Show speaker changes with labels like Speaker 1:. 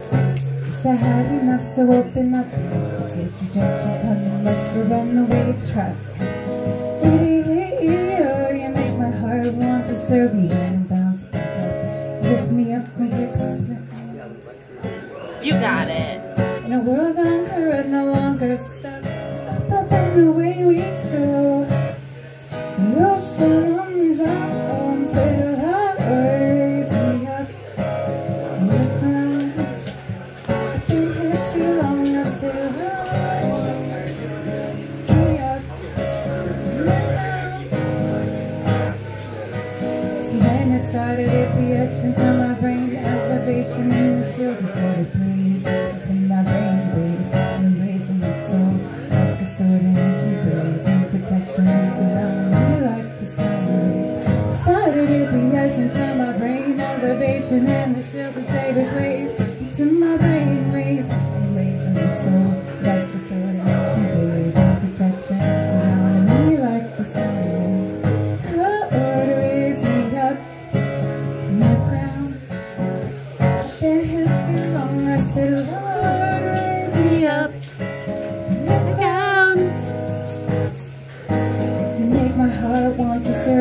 Speaker 1: Cause I had enough, so open up the introduction coming like a runaway truck. You make my heart want to serve you and bound to pick. Lift me up from quicksand.
Speaker 2: You got it.
Speaker 1: In a world conquered, no longer stuck. Up, up and away we go. The ocean started, it reaction to my brain, elevation in the shield before the breeze. To my brain waves, embracing my soul, like a sword in ancient days. And protection is around me like the sun. Started it reaction to my brain, elevation in the shield before the breeze. To my brain